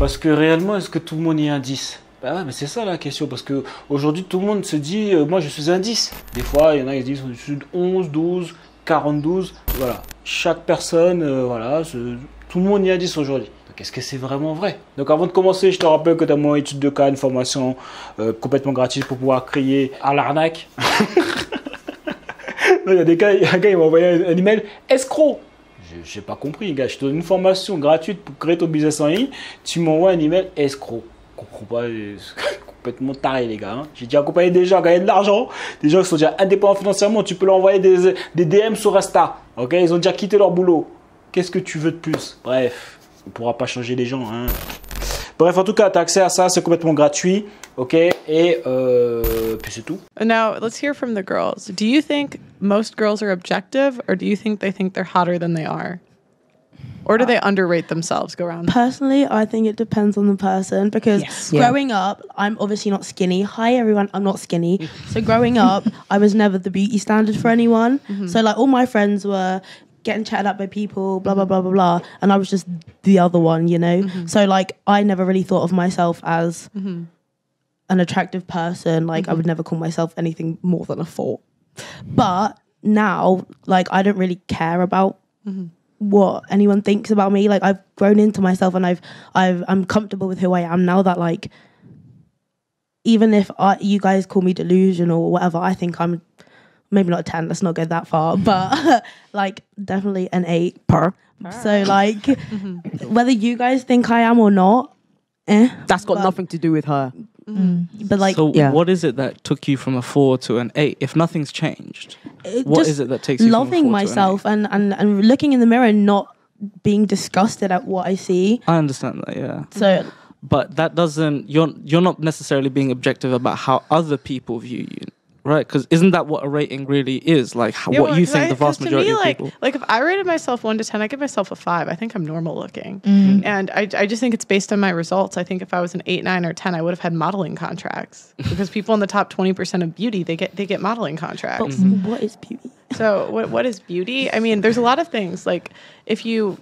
Parce que réellement, est-ce que tout le monde est 10 Bah ouais, mais c'est ça la question. Parce que aujourd'hui, tout le monde se dit, euh, moi je suis 10. Des fois, il y en a qui se disent, je suis 11, 12, 42. Voilà. Chaque personne, euh, voilà, tout le monde est 10 aujourd'hui. Donc est-ce que c'est vraiment vrai? Donc avant de commencer, je te rappelle que tu as mon étude de cas, une formation euh, complètement gratuite pour pouvoir crier à l'arnaque. Il y a des gars, il un gars, il m'a envoyé un, un email escroc. J'ai- pas compris, gars. Je te donne une formation gratuite pour créer ton business en ligne. Tu m'envoies un email escroc. Comprends pas. euh, complètement taré, les gars. hein. J'ai déjà accompagné des gens à gagner de l'argent. Des gens qui sont déjà indépendants financièrement. Tu peux leur envoyer des, des DM sur Insta. Ok? Ils ont déjà quitté leur boulot. Qu'est-ce que tu veux de plus? Bref, on pourra pas changer les gens. Hein. Bref, en tout cas, tu as accès à ça. C'est complètement gratuit. Ok Et euh, puis c'est tout. Now, let's hear from the girls. Do you think most girls are objective, or do you think they think they're hotter than they are? Or do they uh, underrate themselves? Go around. Personally, I think it depends on the person because Yes. Yeah. growing up, I'm obviously not skinny. Hi, everyone, I'm not skinny. So, growing up, I was never the beauty standard for anyone. Mm-hmm. So, like, all my friends were getting chatted up by people, blah, blah, mm-hmm. blah, blah, blah. And I was just the other one, you know? Mm-hmm. So, like, I never really thought of myself as mm-hmm. an attractive person. Like, I would never call myself anything more than a four. But now, like, I don't really care about what anyone thinks about me. Like I've grown into myself and I've I've I'm comfortable with who I am now that like even if I, you guys call me delusional or whatever, I think I'm maybe not a 10, let's not go that far, but like definitely an 8 per. So like whether you guys think I am or not, eh, That's got But- nothing to do with her. but like so yeah. what is it that took you from a four to an eight? If nothing's changed, it what just is it that takes you from a loving four to an myself and, and and looking in the mirror and not being disgusted at what I see. I understand that, yeah. So But that doesn't you're you're not necessarily being objective about how other people view you, right? Because isn't that what a rating really is? Like how, Yeah, what well, you 'cause think I- the vast to majority me, of like, people. Like if I rated myself one to ten, I give myself a five. I think I'm normal looking, mm-hmm. Mm-hmm. and I, I just think it's based on my results. I think if I was an eight, nine, or ten, I would have had modeling contracts because people in the top twenty percent of beauty they get they get modeling contracts. but mm-hmm. what is beauty? So what what is beauty? I mean, there's a lot of things. Like if you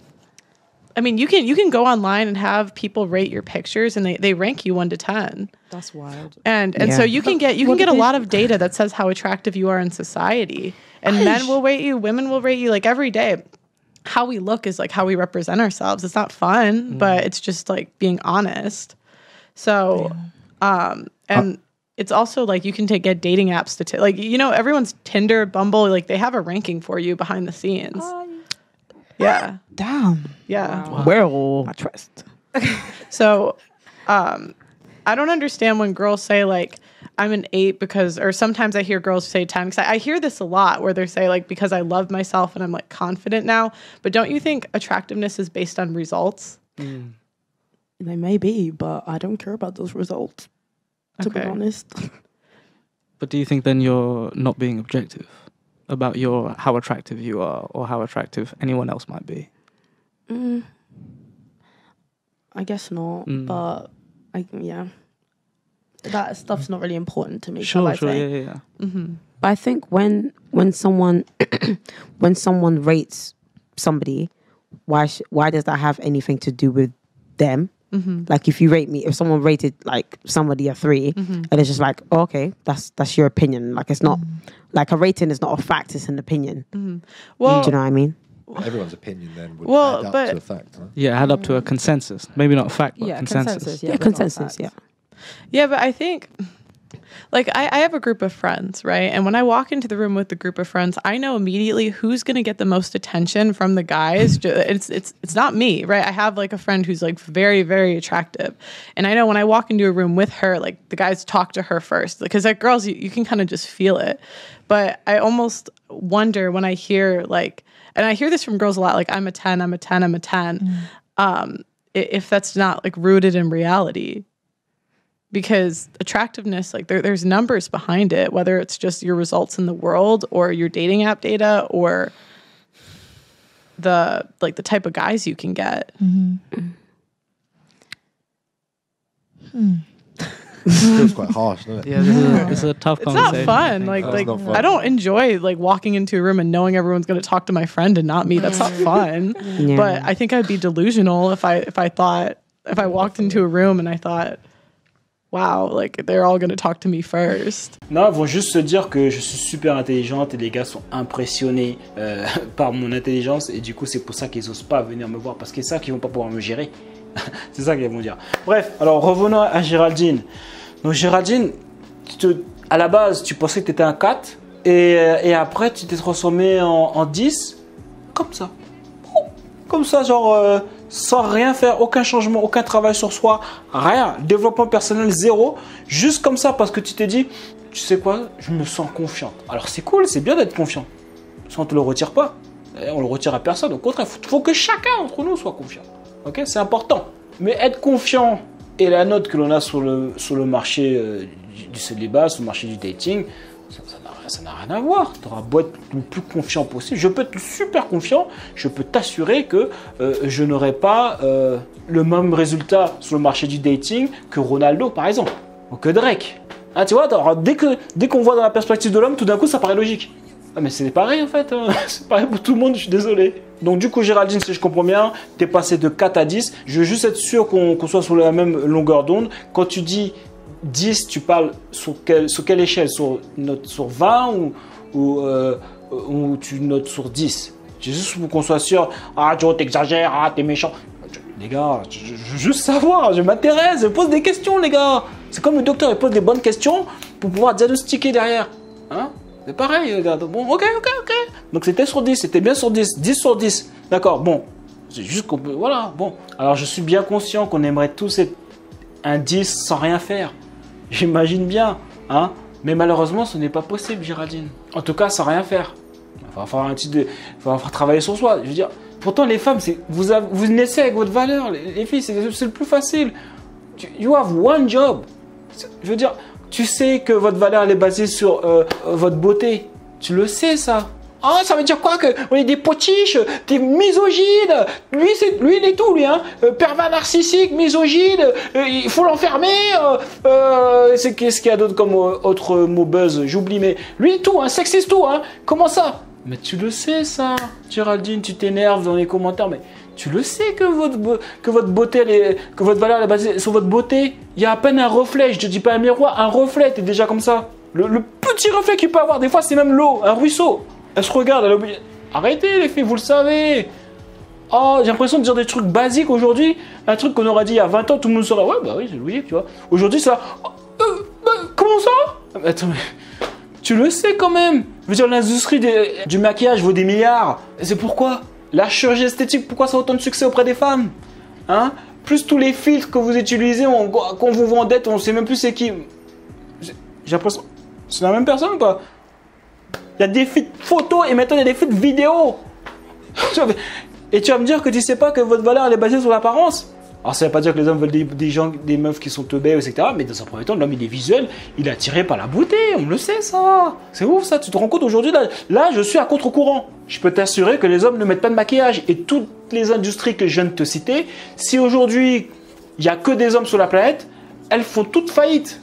I mean, you can you can go online and have people rate your pictures and they, they rank you one to ten. That's wild. And and so you can get you can get a lot of data that says how attractive you are in society. And men will rate you, women will rate you like every day. How we look is like how we represent ourselves. It's not fun, mm. but it's just like being honest. So um and uh, it's also like you can take get dating apps to t- like you know everyone's Tinder, Bumble, like they have a ranking for you behind the scenes. Ah, yeah. Damn. Yeah. Well, I trust. So, um, I don't understand when girls say like I'm an eight because, or sometimes I hear girls say ten. Because I, I hear this a lot where they say like because I love myself and I'm like confident now. But don't you think attractiveness is based on results? They may be, but I don't care about those results. To be honest, But do you think then you're not being objective about your how attractive you are or how attractive anyone else might be? mm, I guess not. Mm. But I yeah, that stuff's not really important to me. Sure, sure, say? yeah, yeah, yeah. But I think when when someone when someone rates somebody, why sh- why does that have anything to do with them? Mm-hmm. Like if you rate me, if someone rated like somebody a 3 mm-hmm. and it's just like, oh, okay, that's that's your opinion. Like it's not mm-hmm. like a rating is not a fact; it's an opinion. Well, Do you know what I mean? Everyone's opinion then would Well, add up but- to a fact. Huh? Yeah, add up to a mm. consensus. Maybe not a fact, but Yeah, consensus. consensus. Yeah, Yeah, consensus. Yeah. Yeah, but I think like I, I have a group of friends, right? And when I walk into the room with the group of friends, I know immediately who's going to get the most attention from the guys. It's it's it's not me, right? I have like a friend who's like very very attractive, and I know when I walk into a room with her, like the guys talk to her first because like girls, you, you can kind of just feel it. But I almost wonder when I hear like, and I hear this from girls a lot, like I'm a ten, I'm a ten, I'm a ten. Um, if that's not like rooted in reality because attractiveness like there, there's numbers behind it whether it's just your results in the world or your dating app data or the like the type of guys you can get mm-hmm. hmm. feels quite harsh, doesn't it? Yeah, this is a, this a tough it's not conversation. I fun like That's like not fun. i don't enjoy like walking into a room and knowing everyone's going to talk to my friend and not me that's not fun Yeah. but i think i'd be delusional if i if i thought if I walked into a room and I thought, wow, like they're all to talk to me first. Non, ils vont juste se dire que je suis super intelligente et les gars sont impressionnés euh, par mon intelligence et du coup c'est pour ça qu'ils osent pas venir me voir parce qu'ils savent qu'ils vont pas pouvoir me gérer. c'est ça qu'ils vont dire. Bref, alors revenons à Géraldine. Donc Géraldine, à la base tu pensais que tu étais un 4 et, euh, et après tu t'es transformé en, en 10 comme ça. Comme ça, genre euh, sans rien faire, aucun changement, aucun travail sur soi, rien. Développement personnel zéro. Juste comme ça parce que tu t'es dit, tu sais quoi, je me sens confiante. Alors c'est cool, c'est bien d'être confiant. Ça, on te le retire pas. Et on le retire à personne. Au contraire, il faut, que chacun d'entre nous soit confiant. Ok, c'est important. Mais être confiant et la note que l'on a sur le, sur le marché euh, du célibat, sur le marché du dating, ça n'a rien- à voir. Tu auras beau être le plus confiant possible. Je peux être super confiant. Je peux t'assurer que euh, je n'aurai pas euh, le même résultat sur le marché du dating que Ronaldo, par exemple, ou que Drake. Ah, tu vois, dès qu'on voit dans la perspective de l'homme, tout d'un coup, ça paraît logique. Ah, mais c'est pareil en fait, hein. c'est pareil pour tout le monde, je suis désolé. Donc du coup Géraldine, si je comprends bien, t'es passé de 4 à 10. Je veux juste être sûr qu'on soit sur la même longueur d'onde. Quand tu dis 10, tu parles sur, quelle- sur quelle échelle? Sur, note sur 20 ou, euh, ou tu notes sur 10 C'est juste pour qu'on soit sûr. Ah Joe, t'exagères, ah t'es méchant. Les gars, je veux juste savoir, je m'intéresse, je pose des questions les gars. C'est comme le docteur, il pose des bonnes questions pour pouvoir diagnostiquer derrière. Hein? C'est pareil, les gars. Bon, ok, ok, ok. Donc c'était sur 10, c'était bien sur 10. 10 sur 10. D'accord, bon. C'est juste qu'on peut. Voilà, bon. Alors je suis bien conscient qu'on aimerait tous être un 10 sans rien faire. J'imagine bien, hein. Mais malheureusement, ce n'est pas possible, Géraldine. En tout cas, sans rien faire. Il va falloir un petit de... va travailler sur soi. Je veux dire, pourtant, les femmes. Vous, vous naissez avec votre valeur. Les, les filles, c'est le plus facile. You have one job. Je veux dire, tu sais que votre valeur elle est basée sur euh, votre beauté. Tu le sais ça. Ah, ça veut dire quoi que on est des potiches, des misogynes. Lui, c'est lui, il est tout, lui, hein. Euh, pervers narcissique, misogyne. euh, il faut l'enfermer. euh, euh, c'est qu'est-ce qu'il y a d'autre comme autre mot buzz? J'oublie, mais lui, tout, hein, sexiste tout, hein. Comment ça? Mais tu le sais ça, Géraldine. Tu t'énerves dans les commentaires, mais tu le sais que votre, que votre beauté, que votre valeur est basée sur votre beauté. Il y a à peine un reflet, je te dis pas un miroir, un reflet, t'es déjà comme ça. Le petit reflet qu'il peut avoir, des fois c'est même l'eau, un ruisseau. Elle se regarde, elle est obligée- Arrêtez les filles, vous le savez. Oh, j'ai l'impression de dire des trucs basiques aujourd'hui. Un truc qu'on aurait dit il y a 20 ans, tout le monde serait. Ouais, bah oui, c'est logique, tu vois. Aujourd'hui, ça. Euh, euh, comment ça? Attends, mais. Tu le sais quand même. Je veux dire, l'industrie du maquillage vaut des milliards. C'est pourquoi La chirurgie esthétique, pourquoi ça a autant de succès auprès des femmes? Hein? Plus tous les filtres que vous utilisez, on- qu'on vous vendette, on sait même plus c'est qui. J'ai j'ai l'impression. C'est la même personne ou pas? Il y a des feeds photos et maintenant il y a des feeds vidéo. Et tu vas me dire que tu sais pas que votre valeur est basée sur l'apparence alors ça veut pas dire que les hommes veulent des, gens, des meufs qui sont teubés, etc. Mais dans un premier temps, l'homme il est visuel, il est attiré par la beauté, on le sait ça. C'est ouf ça, tu te rends compte aujourd'hui, là, je suis à contre-courant. Je peux t'assurer que les hommes ne mettent pas de maquillage. Et toutes les industries que je viens de te citer, si aujourd'hui il y a que des hommes sur la planète, elles font toutes faillite.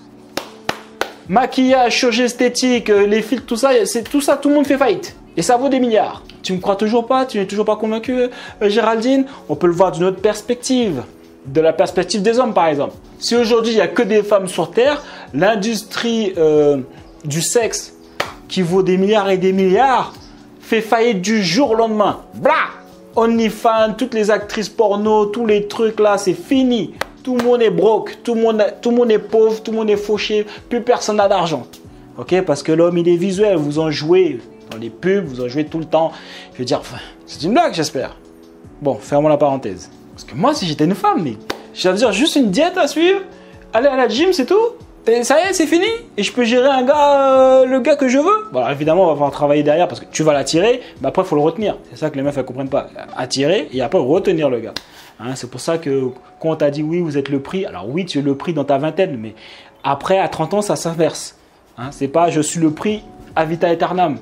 Maquillage, chirurgie esthétique, euh, les filtres, tout ça, c'est tout ça, tout le monde fait faillite. Et ça vaut des milliards. Tu me crois toujours pas? Tu n'es toujours pas convaincu, euh, Géraldine? On peut le voir d'une autre perspective. De la perspective des hommes, par exemple. Si aujourd'hui il n'y a que des femmes sur Terre, l'industrie euh, du sexe, qui vaut des milliards et des milliards, fait faillite du jour au lendemain. Blah OnlyFans, toutes les actrices porno, tous les trucs là, c'est fini. Tout le monde est broke, tout le monde, est pauvre, tout le monde est fauché, plus personne n'a d'argent. Ok Parce que l'homme il est visuel, vous en jouez dans les pubs, vous en jouez tout le temps. Je veux dire, c'est une blague, j'espère. Bon, fermons la parenthèse. Parce que moi, si j'étais une femme, mais dire juste une diète à suivre, aller à la gym, c'est tout. Ça y est, c'est fini. Et je peux gérer un gars, euh, le gars que je veux. Bon, évidemment, on va pouvoir travailler derrière parce que tu vas l'attirer, mais après, il faut le retenir. C'est ça que les meufs, elles comprennent pas. Attirer et après retenir le gars. Hein, c'est pour ça que quand on t'a dit oui, vous êtes le prix, alors oui, tu es le prix dans ta vingtaine, mais après, à 30 ans, ça s'inverse. Hein, c'est pas je suis le prix à vita aeternam.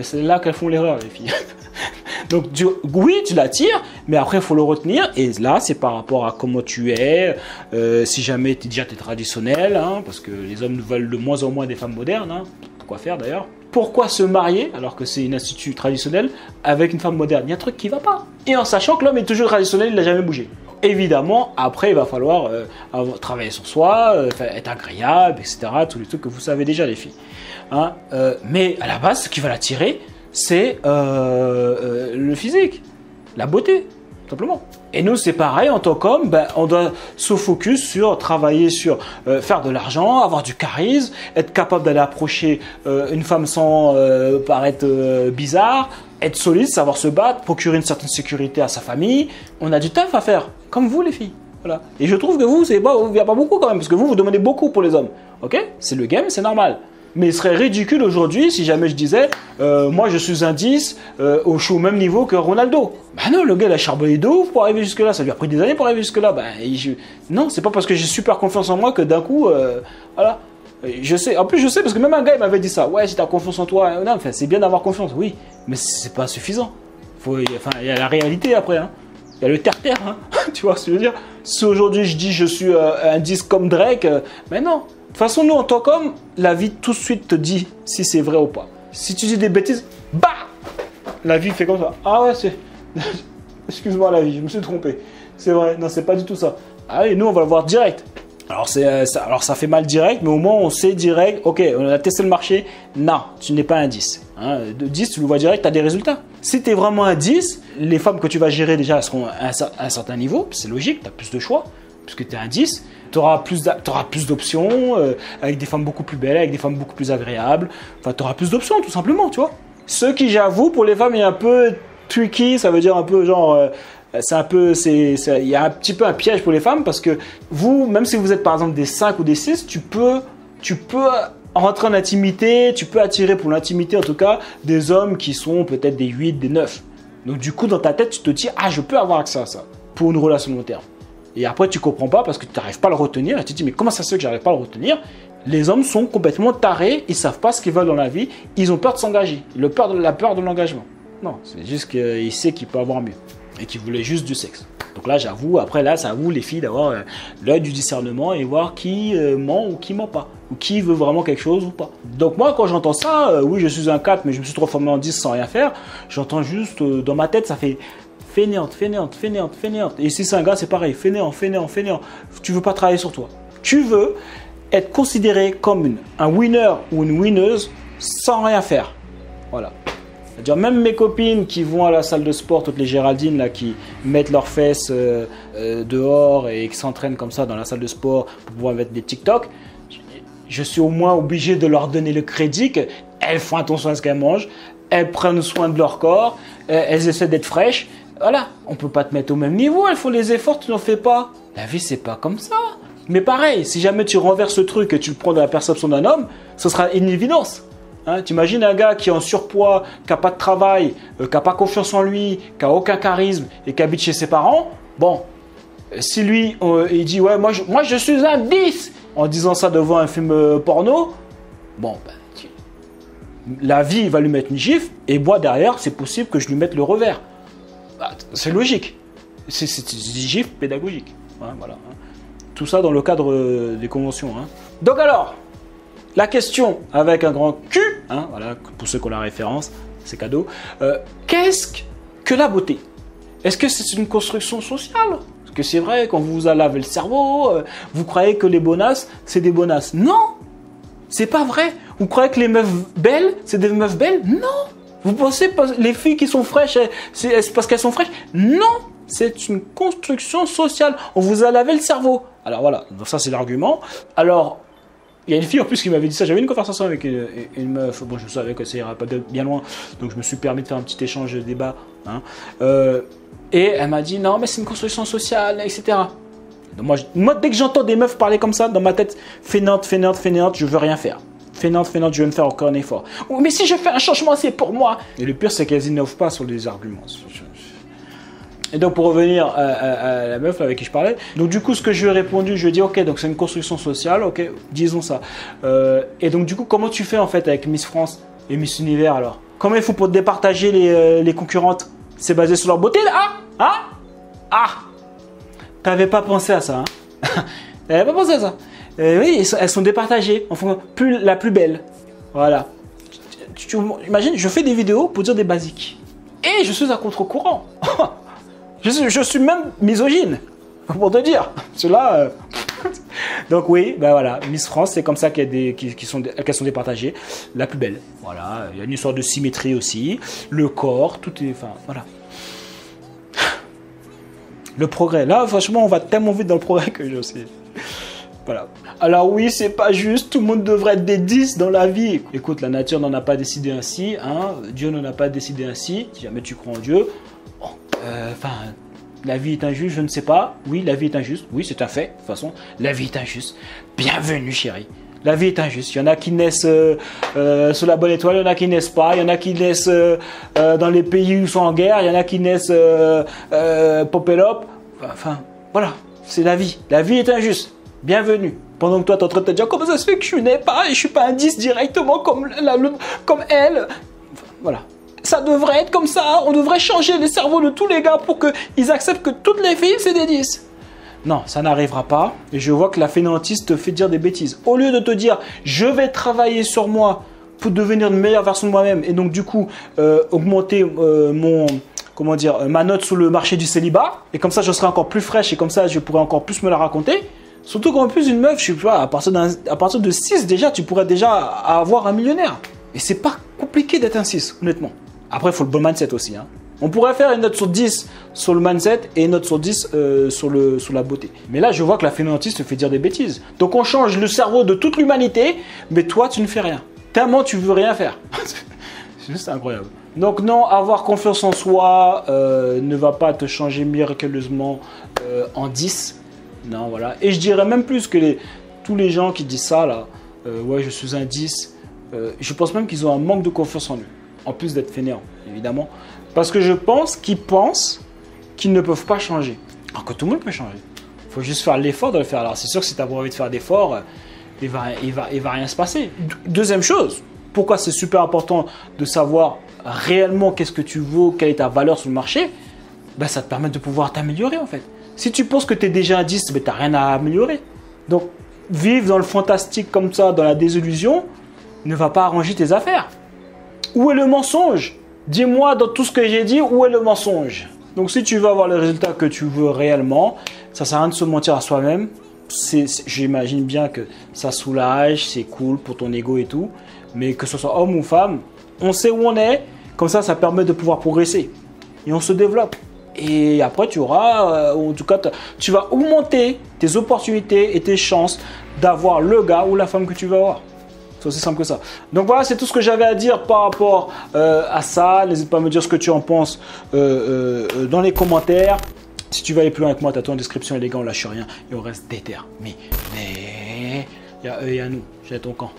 C'est- là qu'elles font l'erreur, les filles. Donc tu- oui, tu l'attires, mais après il faut le retenir. Et là, c'est par rapport à comment tu es, euh, si jamais tu déjà t'es traditionnel, hein, parce que les hommes veulent de moins en moins des femmes modernes. Hein. Pourquoi faire d'ailleurs Pourquoi se marier alors que c'est une institut traditionnel avec une femme moderne Il y a un truc qui va pas. Et en sachant que l'homme est toujours traditionnel, il n'a jamais bougé. évidemment, après, il va falloir euh, travailler sur soi, euh, être agréable, etc. Tous les trucs que vous savez déjà, les filles. Hein, euh, mais à la base, ce qui va l'attirer, c'est le physique, la beauté, Et nous, c'est pareil, en tant qu'homme, ben, on doit se focus sur travailler sur euh, faire de l'argent, avoir du charisme, être capable d'aller approcher euh, une femme sans euh, paraître bizarre, être solide, savoir se battre, procurer une certaine sécurité à sa famille. On a du taf à faire, comme vous les filles. Voilà. Et je trouve que vous, il n'y a pas beaucoup quand même, parce que vous, vous demandez beaucoup pour les hommes. Ok? C'est le game, c'est normal. Mais il serait ridicule aujourd'hui si jamais je disais, euh, moi je suis un 10, euh, au- je suis au même niveau que Ronaldo. Bah non, le gars il a charbonné de ouf pour arriver jusque-là, ça lui a pris des années pour arriver jusque-là. Bah, je- Non, c'est pas parce que j'ai super confiance en moi que d'un coup, euh, voilà. Je sais, en plus je sais parce que même un gars il m'avait dit ça. Ouais, si t'as confiance en toi, euh, non, enfin c'est bien d'avoir confiance, oui, mais c'est pas suffisant. Il y a- la réalité après, hein. Il y a le terre-terre, hein. tu vois ce que je veux dire? Si aujourd'hui je dis je suis un 10 comme Drake, euh, mais non. Toute façon, nous en tant qu'homme, la vie tout de suite te dit si c'est vrai ou pas. Si tu dis des bêtises, bah La vie fait comme ça. Ah ouais, c'est. Excuse-moi la vie, je me suis trompé. C'est vrai, non, c'est pas du tout ça. Ah nous on va le voir direct. Alors, euh, ça, alors ça fait mal direct, mais au moins on sait direct, ok, on a testé le marché, non, tu n'es pas un 10. Hein, de 10, tu le vois direct, tu as des résultats. Si tu es vraiment un 10, les femmes que tu vas gérer déjà elles seront à un, à un certain niveau, c'est logique, tu as plus de choix, puisque tu es un 10. Tu auras plus, d'options, euh, avec des femmes beaucoup plus belles, avec des femmes beaucoup plus agréables. Enfin, tu auras plus d'options, tout simplement, tu vois. Ce qui, j'avoue, pour les femmes, est un peu tricky, ça veut dire un peu genre. euh, c'est un peu, c'est- il y a un petit peu un piège pour les femmes parce que vous, même si vous êtes par exemple des 5 ou des 6, tu peux, tu peux rentrer en intimité, tu peux attirer pour l'intimité en tout cas des hommes qui sont peut-être des 8, des 9. Donc du coup, dans ta tête, tu te dis, ah, je peux avoir accès à ça pour une relation long terme. Et après, tu comprends pas parce que tu n'arrives pas à le retenir. Et tu te dis, mais comment ça se fait que j'arrive pas à le retenir? Les hommes sont complètement tarés, ils savent pas ce qu'ils veulent dans la vie, ils ont peur de s'engager, le peur la peur de l'engagement. Non, c'est juste qu'il sait qu'il peut avoir mieux et qu'il voulait juste du sexe. Donc là, j'avoue, après là, c'est à vous les filles d'avoir euh, l'œil du discernement et voir qui euh, ment ou qui ment pas, ou qui veut vraiment quelque chose ou pas. Donc moi, quand j'entends ça, euh, oui, je suis un 4, mais je me suis transformé en 10 sans rien faire, j'entends juste dans ma tête, ça fait fainéante, fainéante, fainéante, fainéante. Et si c'est un gars, c'est pareil, fainéant, fainéant, fainéant. Tu veux pas travailler sur toi. Tu veux être considéré comme une- un winner ou une winneuse sans rien faire. Voilà. C'est-à-dire même mes copines qui vont à la salle de sport, toutes les Géraldines là, qui mettent leurs fesses euh, euh, dehors et qui s'entraînent comme ça dans la salle de sport pour pouvoir mettre des TikTok, je- suis au moins obligé de leur donner le crédit qu'elles font attention à ce qu'elles mangent, elles prennent soin de leur corps, euh, elles essaient d'être fraîches. Voilà, on peut pas te mettre au même niveau, elles font les efforts, tu n'en fais pas. La vie c'est pas comme ça. Mais pareil, si jamais tu renverses ce truc et tu le prends dans la perception d'un homme, ce sera une évidence. Hein, T'imagines un gars qui est en surpoids, qui n'a pas de travail, euh, qui n'a pas confiance en lui, qui n'a aucun charisme et qui habite chez ses parents. Bon, euh, si lui, euh, il dit ouais, moi je, suis un 10 en disant ça devant un film porno, bon, ben, tu- la vie va lui mettre une gifle et moi derrière, c'est possible que je lui mette le revers. Bah, c'est logique. C'est c'est une gifle pédagogique. Hein, voilà. hein. Tout ça dans le cadre euh, des conventions. hein. Donc alors, la question avec un grand Q, voilà, pour ceux qui ont la référence, c'est cadeau. Euh, Qu'est-ce que la beauté? Est-ce que c'est une construction sociale? Parce que c'est vrai, quand vous vous lavé le cerveau, euh, vous croyez que les bonasses, c'est des bonasses. Non C'est pas vrai. Vous croyez que les meufs belles, c'est des meufs belles? Non Vous pensez que les filles qui sont fraîches, c'est parce qu'elles sont fraîches? Non C'est une construction sociale. On vous a lavé le cerveau. Alors voilà, ça c'est l'argument. Alors, il y a une fille en plus qui m'avait dit ça. J'avais une conversation avec une, meuf. Bon, je savais que ça ira pas bien loin, donc je me suis permis de faire un petit échange de débat. hein. Euh, et elle m'a dit non, mais c'est une construction sociale, etc. Moi, dès que j'entends des meufs parler comme ça, dans ma tête, fainéante, fainéante, fainéante, je veux rien faire. Fainéante, fainéante, je veux me faire encore un effort. Mais si je fais un changement, c'est pour moi. Et le pire, c'est qu'elles n'innovent pas sur les arguments. Et donc pour revenir à, à- à la meuf avec qui je parlais, donc du coup ce que je lui ai répondu, je lui ai dit ok donc c'est une construction sociale, ok disons ça. Euh, et donc du coup comment tu fais en fait avec Miss France et Miss Univers alors? Comment il faut pour départager les, euh, les concurrentes? C'est basé sur leur beauté là Ah Ah Ah T'avais pas pensé à ça hein? T'avais pas pensé à ça? Euh, Oui elles sont- départagées en fonction plus la plus belle. Voilà. Tu, tu- je fais des vidéos pour dire des basiques et je suis à contre-courant. Je suis, je suis même misogyne. pour te dire. Cela. euh, Donc oui, ben voilà, Miss France, c'est comme ça qu'elles sont, sont départagées. La plus belle. Voilà, il y a une histoire de symétrie aussi. Le corps, tout est. Enfin, voilà. Le progrès. Là, franchement, on va tellement vite dans le progrès que je sais. Voilà. Alors oui, c'est pas juste, tout le monde devrait être des 10 dans la vie. Écoute, la nature n'en a pas décidé ainsi, hein. Dieu n'en a pas décidé ainsi, si jamais tu crois en Dieu. Euh, Enfin, la vie est injuste, je ne sais pas. Oui, la vie est injuste, oui, c'est un fait. De toute façon, la vie est injuste. Bienvenue, chérie. La vie est injuste. Il y en a qui naissent euh, euh, sous la bonne étoile, il y en a qui naissent pas, il y en a qui naissent dans les pays où ils sont en guerre, il y en a qui naissent euh, popelop. Enfin, voilà, c'est la vie. La vie est injuste. Bienvenue. Pendant que toi, t'es en train de te dire comment ça se fait que je n'ai pas je suis pas un 10 directement comme, la, comme elle? Voilà. Ça devrait être comme ça. On devrait changer les cerveaux de tous les gars pour qu'ils acceptent que toutes les filles, c'est des 10. Non, ça n'arrivera pas. Et je vois que la fainéantise te fait dire des bêtises. Au lieu de te dire, je vais travailler sur moi pour devenir une meilleure version de moi-même et donc du coup euh, augmenter euh, mon comment dire euh, ma note sur le marché du célibat et comme ça je serai encore plus fraîche et comme ça je pourrai encore plus me la raconter. Surtout qu'en plus une meuf, je sais pas, à partir, de 6 déjà, tu pourrais déjà avoir un millionnaire. Et c'est pas compliqué d'être un 6, honnêtement. Après, il faut le bon mindset aussi. hein. On pourrait faire une note sur 10 sur le mindset et une note sur 10 euh, sur, la beauté. Mais là, je vois que la fainéantise te fait dire des bêtises. Donc on change le cerveau de toute l'humanité, mais toi, tu ne fais rien. Tellement tu veux rien faire. c'est juste incroyable. Donc non, avoir confiance en soi euh, ne va pas te changer miraculeusement euh, en 10. Non, voilà. Et je dirais même plus que tous les gens qui disent ça, là, euh, ouais, je suis un 10, euh, je pense même qu'ils ont un manque de confiance en eux. En plus d'être fainéants, évidemment. Parce que je pense qu'ils pensent qu'ils ne peuvent pas changer. Alors que tout le monde peut changer. Il faut juste faire l'effort de le faire. Alors c'est sûr que si tu as envie de faire d'efforts, euh, il va, va, va rien se passer. Deux- Deuxième chose, pourquoi c'est super important de savoir réellement qu'est-ce que tu vaux, quelle est ta valeur sur le marché, ben, ça te permet de pouvoir t'améliorer en fait. Si tu penses que tu es déjà un 10, ben, tu n'as rien à améliorer. Donc, vivre dans le fantastique comme ça, dans la désillusion, ne va pas arranger tes affaires. Où est le mensonge? Dis-moi dans tout ce que j'ai dit, où est le mensonge? Donc si tu veux avoir le résultat que tu veux réellement, ça sert à rien de se mentir à soi-même. J'imagine bien que ça soulage, c'est cool pour ton ego et tout. Mais que ce soit homme ou femme, on sait où on est. Comme ça, ça permet de pouvoir progresser. Et on se développe. Et après, tu auras, euh, en tout cas, tu vas augmenter tes opportunités et tes chances d'avoir le gars ou la femme que tu veux avoir. C'est aussi simple que ça. Donc voilà, c'est tout ce que j'avais à dire par rapport euh, à ça. N'hésite pas à me dire ce que tu en penses euh, dans les commentaires. Si tu veux aller plus loin avec moi, t'as tout en description. Et les gars, on lâche rien et on reste déterminés. Il y a eux et à nous. J'ai ton camp.